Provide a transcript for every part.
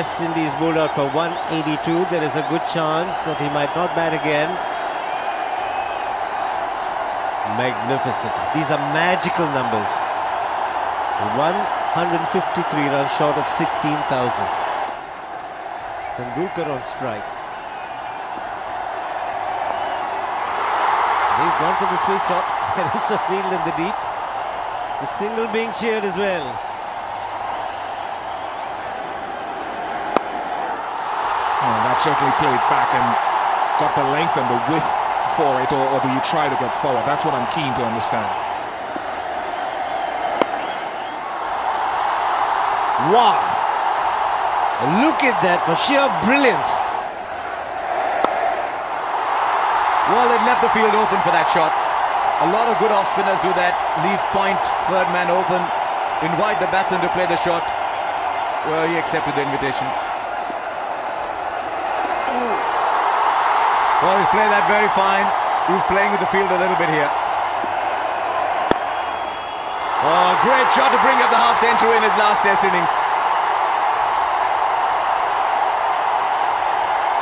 West Indies bowled out for 182. There is a good chance that he might not bat again. Magnificent. These are magical numbers. 153 runs short of 16,000. Tendulkar on strike. He's gone for the sweep shot. There is a field in the deep. The single being cheered as well. Oh, that certainly played back and got the length and the width for it, or, or do you try to get forward? That's what I'm keen to understand. Wow! Look at that for sheer brilliance. Well, they've left the field open for that shot. A lot of good off spinners do that. Leave point, third man open, invite the batsman to play the shot. Well, he accepted the invitation. Well, he's played that very fine. He's playing with the field a little bit here. Oh, great shot to bring up the half century in his last test innings.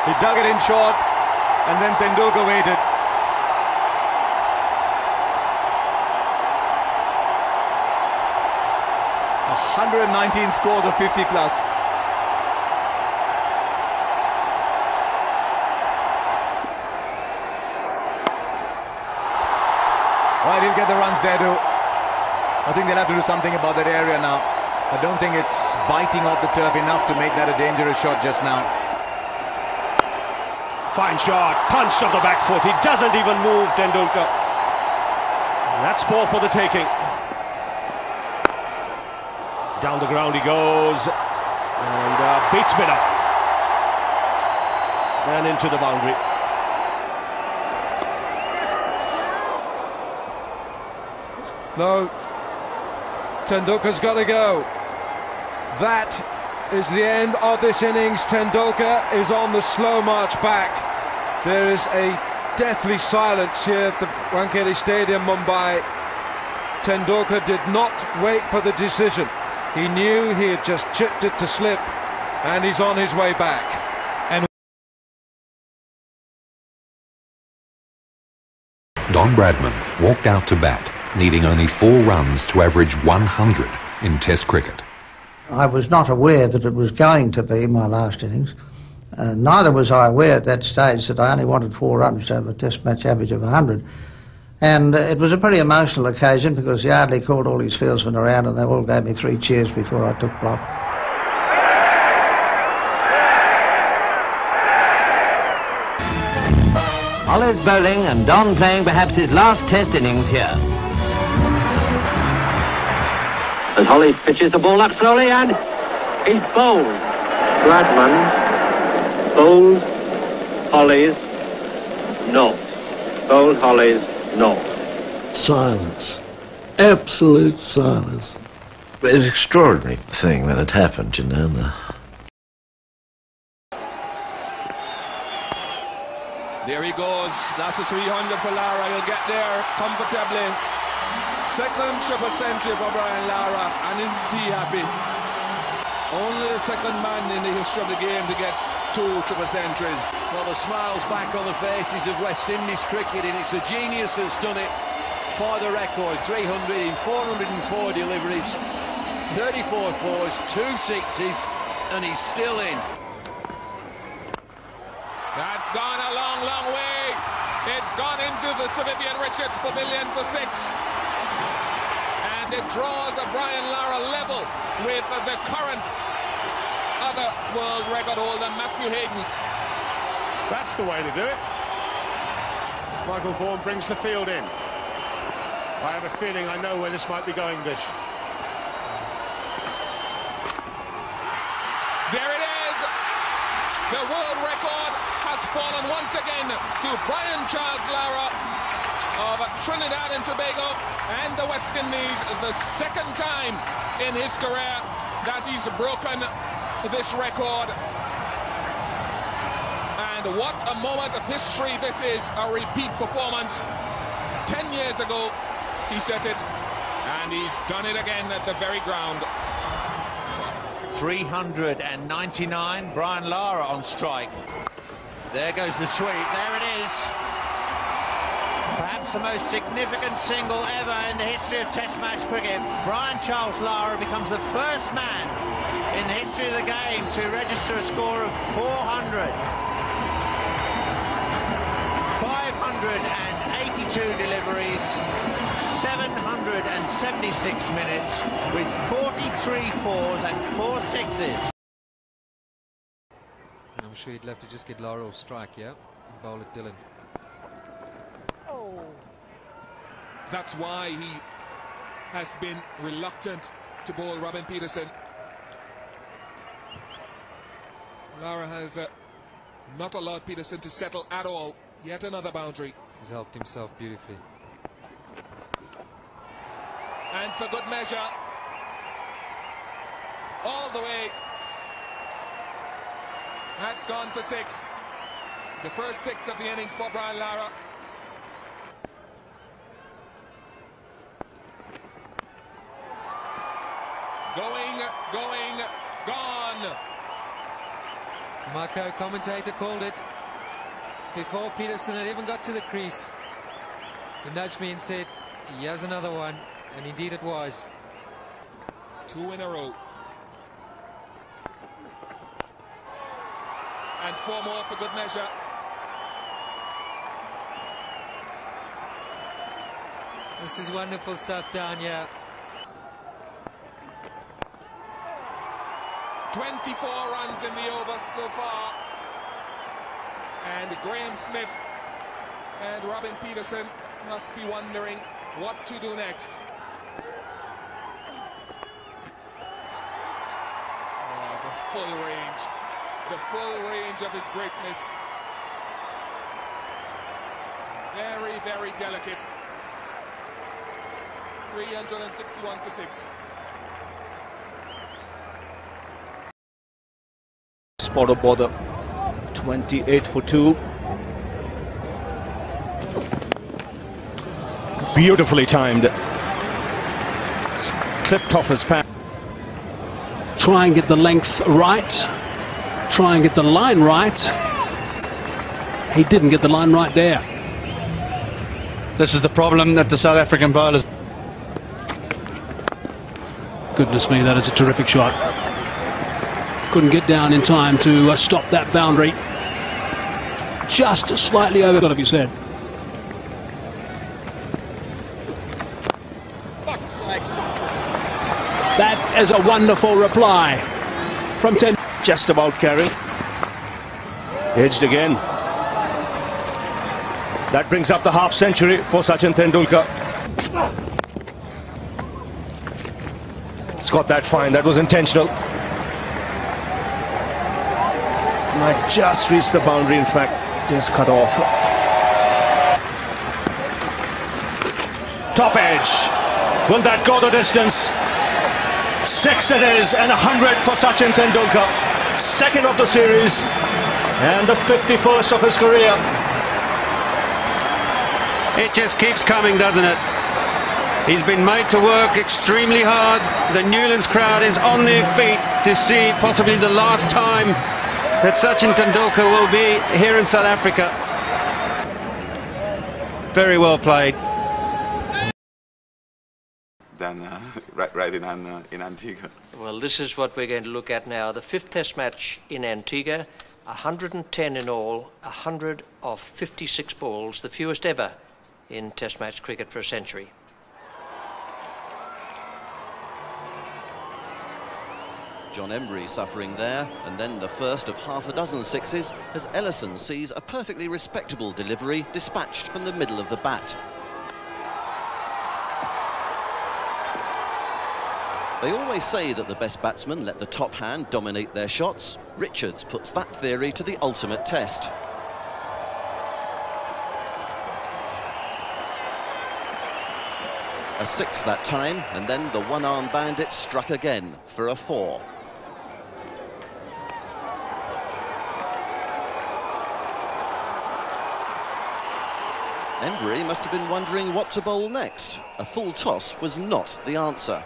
He dug it in short and then Tendulkar waited. A 119 scores of 50 plus. Right, runs there too. I think they'll have to do something about that area now. I don't think it's biting off the turf enough to make that a dangerous shot just now. Fine shot, punched on the back foot. He doesn't even move, Tendulkar. That's four for the taking. Down the ground he goes. And uh, beats Miller. And into the boundary. No. Tendulkar's got to go. That is the end of this innings. Tendulkar is on the slow march back. There is a deathly silence here at the Wankhede Stadium, Mumbai. Tendulkar did not wait for the decision. He knew he had just chipped it to slip, and he's on his way back. Don Bradman walked out to bat, needing only four runs to average 100 in Test cricket. I was not aware that it was going to be my last innings. Uh, neither was I aware at that stage that I only wanted four runs to have a test match average of 100. And uh, it was a pretty emotional occasion because Yardley called all his fieldsmen around and they all gave me three cheers before I took block. Hollies bowling and Don playing perhaps his last test innings here. As Holly pitches the ball up slowly and he's bowled. Bradman bowls Hollies not. Bowled Hollies not. Silence. Absolute silence. But it was an extraordinary thing that had happened, you know. There he goes. That's a 300 for Lara. He'll get there comfortably. Second triple century for Brian Lara. And isn't he happy? Only the second man in the history of the game to get two triple centuries. Well, the smiles back on the faces of West Indies cricket, and it's a genius that's done it for the record. 300 in 404 deliveries, 34 fours, two sixes, and he's still in. That's gone a long, long way. It's gone into the Sir Vivian Richards Pavilion for six. And it draws a Brian Lara level with the current other world record holder, Matthew Hayden. That's the way to do it. Michael Vaughan brings the field in. I have a feeling I know where this might be going, Bish. There it is. The world record has fallen once again to Brian Charles Lara of Trinidad and Tobago and the West Indies, the second time in his career that he's broken this record. And what a moment of history this is, a repeat performance. Ten years ago, he set it, and he's done it again at the very ground. 399. Brian Lara on strike. There goes the sweep. There it is. Perhaps the most significant single ever in the history of Test match cricket. Brian Charles Lara becomes the first man in the history of the game to register a score of 400. 582 deliveries, 776 minutes with 43 fours and four sixes. I'm sure he'd love to just get Lara off strike, yeah? Bowl at Dillon. That's why he has been reluctant to bowl Robin Peterson. Lara has uh, not allowed Peterson to settle at all. Yet another boundary. He's helped himself beautifully. And for good measure, all the way. That's gone for six. The first six of the innings for Brian Lara. Going, going, gone. Marco, commentator, called it before Peterson had even got to the crease. He nudged me and said, he has another one, and indeed it was. Two in a row. And four more for good measure. This is wonderful stuff down here. 24 runs in the over so far. And Graeme Smith and Robin Peterson must be wondering what to do next. Oh, the full range. The full range of his greatness. Very, very delicate. 361 for 6. Spot of bother. 28 for 2. Beautifully timed. It's clipped off his path. Try and get the length right. Try and get the line right. He didn't get the line right there. This is the problem that the South African bowlers. Goodness me, that is a terrific shot. Couldn't get down in time to uh, stop that boundary. Just slightly over, got to be said. That is a wonderful reply from 10. Just about carrying. Edged again. That brings up the half century for Sachin Tendulkar. It's got that fine. That was intentional. Might just reached the boundary, in fact, just cut off. Top edge. Will that go the distance? Six it is, and a hundred for Sachin Tendulkar. Second of the series, and the 51st of his career. It just keeps coming, doesn't it? He's been made to work extremely hard. The Newlands crowd is on their feet to see possibly the last time that Sachin Tendulkar will be here in South Africa. Very well played. Than uh, right, right in, uh, in Antigua. Well, this is what we're going to look at now. The fifth test match in Antigua, 110 in all, 100 of 56 balls, the fewest ever in test match cricket for a century. John Emburey suffering there, and then the first of half a dozen sixes as Ellison sees a perfectly respectable delivery dispatched from the middle of the bat. They always say that the best batsmen let the top hand dominate their shots. Richards puts that theory to the ultimate test. A six that time, and then the one-arm bandit struck again for a four. Emburey must have been wondering what to bowl next. A full toss was not the answer.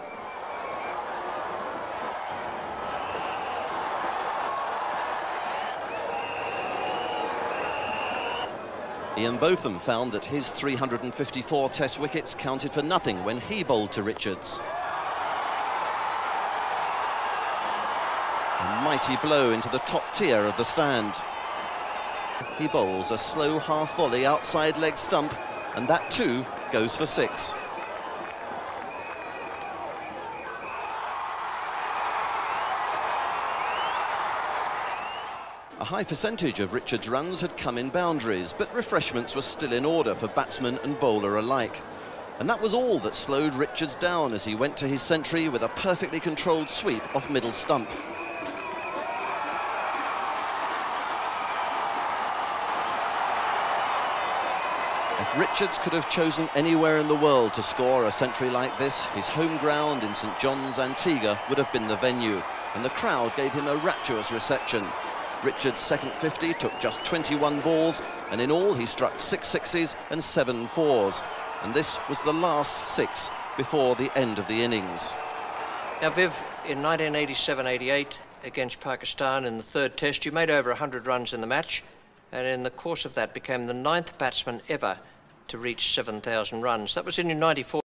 Ian Botham found that his 354 test wickets counted for nothing when he bowled to Richards. A mighty blow into the top tier of the stand. He bowls a slow half volley outside leg stump, and that too goes for six. A high percentage of Richards' runs had come in boundaries, but refreshments were still in order for batsman and bowler alike. And that was all that slowed Richards down as he went to his century with a perfectly controlled sweep off middle stump. If Richards could have chosen anywhere in the world to score a century like this, his home ground in St John's, Antigua would have been the venue, and the crowd gave him a rapturous reception. Richards' second 50 took just 21 balls, and in all he struck six sixes and seven fours. And this was the last six before the end of the innings. Now, Viv, in 1987-88 against Pakistan in the third test, you made over 100 runs in the match, and in the course of that became the ninth batsman ever to reach 7,000 runs. That was in your 94